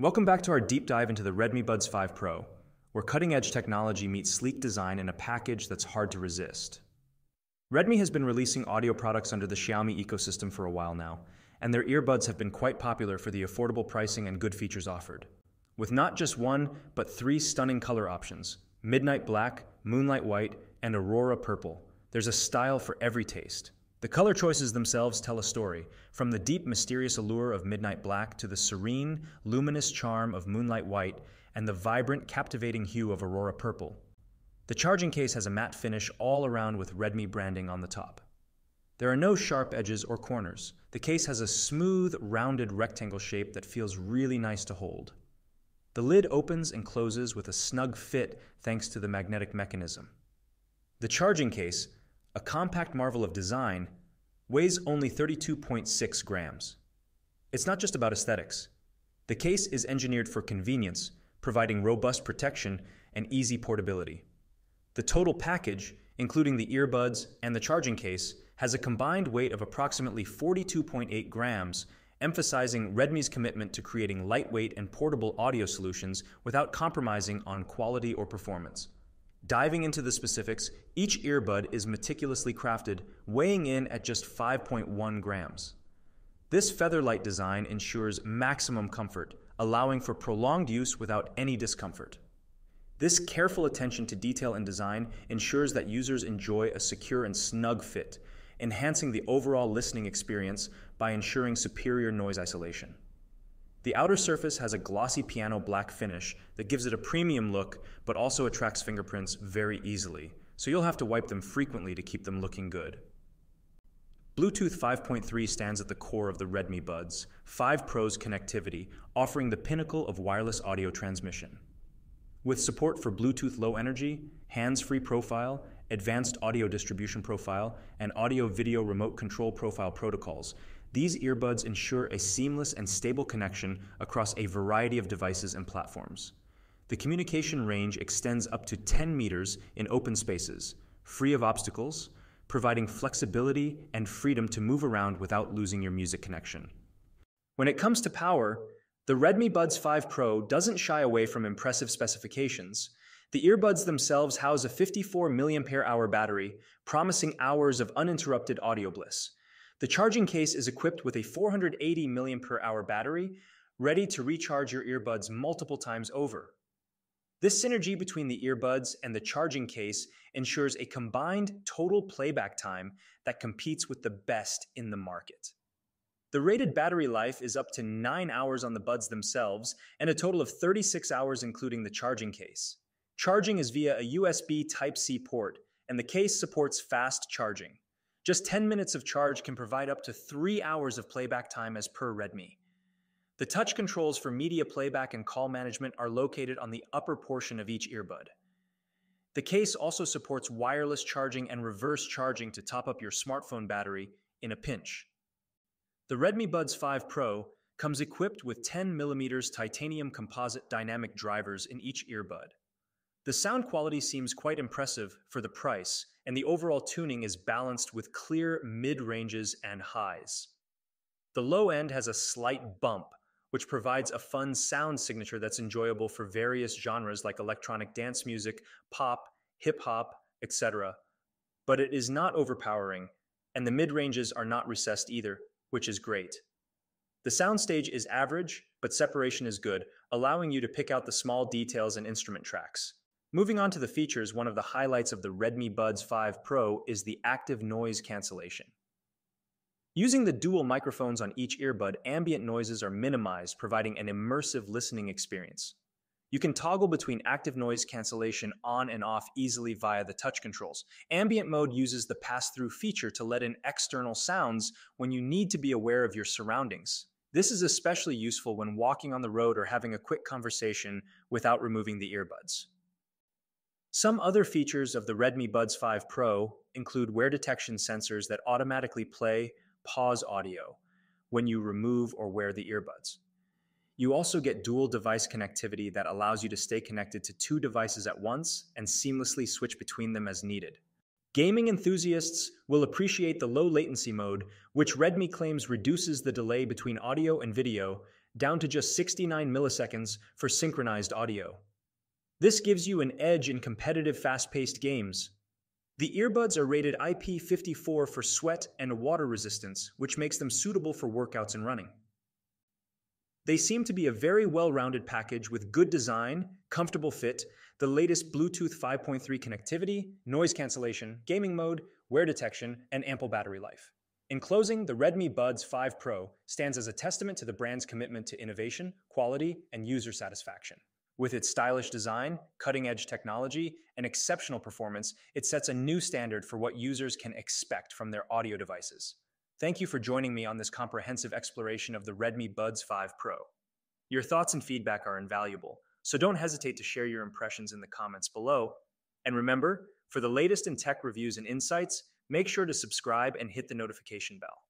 Welcome back to our deep dive into the Redmi Buds 5 Pro, where cutting edge technology meets sleek design in a package that's hard to resist. Redmi has been releasing audio products under the Xiaomi ecosystem for a while now, and their earbuds have been quite popular for the affordable pricing and good features offered. With not just one, but three stunning color options Midnight Black, Moonlight White, and Aurora Purple there's a style for every taste. The color choices themselves tell a story, from the deep, mysterious allure of midnight black to the serene, luminous charm of moonlight white and the vibrant, captivating hue of aurora purple. The charging case has a matte finish all around with Redmi branding on the top. There are no sharp edges or corners. The case has a smooth, rounded rectangle shape that feels really nice to hold. The lid opens and closes with a snug fit thanks to the magnetic mechanism. The charging case a compact marvel of design, weighs only 32.6 grams. It's not just about aesthetics. The case is engineered for convenience, providing robust protection and easy portability. The total package, including the earbuds and the charging case, has a combined weight of approximately 42.8 grams, emphasizing Redmi's commitment to creating lightweight and portable audio solutions without compromising on quality or performance. Diving into the specifics, each earbud is meticulously crafted, weighing in at just 5.1 grams. This featherlight design ensures maximum comfort, allowing for prolonged use without any discomfort. This careful attention to detail and design ensures that users enjoy a secure and snug fit, enhancing the overall listening experience by ensuring superior noise isolation. The outer surface has a glossy piano black finish that gives it a premium look but also attracts fingerprints very easily, so you'll have to wipe them frequently to keep them looking good. Bluetooth 5.3 stands at the core of the Redmi Buds 5 Pro's connectivity, offering the pinnacle of wireless audio transmission. With support for Bluetooth Low Energy, Hands Free Profile, Advanced Audio Distribution Profile, and Audio Video Remote Control Profile protocols, these earbuds ensure a seamless and stable connection across a variety of devices and platforms. The communication range extends up to 10 meters in open spaces, free of obstacles, providing flexibility and freedom to move around without losing your music connection. When it comes to power, the Redmi Buds 5 Pro doesn't shy away from impressive specifications. The earbuds themselves house a 54 mAh battery, promising hours of uninterrupted audio bliss. The charging case is equipped with a 480 mAh hour battery, ready to recharge your earbuds multiple times over. This synergy between the earbuds and the charging case ensures a combined total playback time that competes with the best in the market. The rated battery life is up to 9 hours on the buds themselves and a total of 36 hours including the charging case. Charging is via a USB Type-C port, and the case supports fast charging. Just 10 minutes of charge can provide up to 3 hours of playback time as per Redmi. The touch controls for media playback and call management are located on the upper portion of each earbud. The case also supports wireless charging and reverse charging to top up your smartphone battery in a pinch. The Redmi Buds 5 Pro comes equipped with 10mm titanium composite dynamic drivers in each earbud. The sound quality seems quite impressive for the price, and the overall tuning is balanced with clear mid ranges and highs. The low end has a slight bump, which provides a fun sound signature that's enjoyable for various genres like electronic dance music, pop, hip hop, etc. But it is not overpowering, and the mid ranges are not recessed either, which is great. The soundstage is average, but separation is good, allowing you to pick out the small details and instrument tracks. Moving on to the features, one of the highlights of the Redmi Buds 5 Pro is the active noise cancellation. Using the dual microphones on each earbud, ambient noises are minimized, providing an immersive listening experience. You can toggle between active noise cancellation on and off easily via the touch controls. Ambient mode uses the pass-through feature to let in external sounds when you need to be aware of your surroundings. This is especially useful when walking on the road or having a quick conversation without removing the earbuds. Some other features of the Redmi Buds 5 Pro include wear detection sensors that automatically play, pause audio when you remove or wear the earbuds. You also get dual device connectivity that allows you to stay connected to two devices at once and seamlessly switch between them as needed. Gaming enthusiasts will appreciate the low latency mode, which Redmi claims reduces the delay between audio and video, down to just 69 milliseconds for synchronized audio. This gives you an edge in competitive fast paced games. The earbuds are rated IP54 for sweat and water resistance, which makes them suitable for workouts and running. They seem to be a very well rounded package with good design, comfortable fit, the latest Bluetooth 5.3 connectivity, noise cancellation, gaming mode, wear detection, and ample battery life. In closing, the Redmi Buds 5 Pro stands as a testament to the brand's commitment to innovation, quality, and user satisfaction. With its stylish design, cutting edge technology, and exceptional performance, it sets a new standard for what users can expect from their audio devices. Thank you for joining me on this comprehensive exploration of the Redmi Buds 5 Pro. Your thoughts and feedback are invaluable, so don't hesitate to share your impressions in the comments below. And remember, for the latest in tech reviews and insights, make sure to subscribe and hit the notification bell.